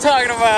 Talking about.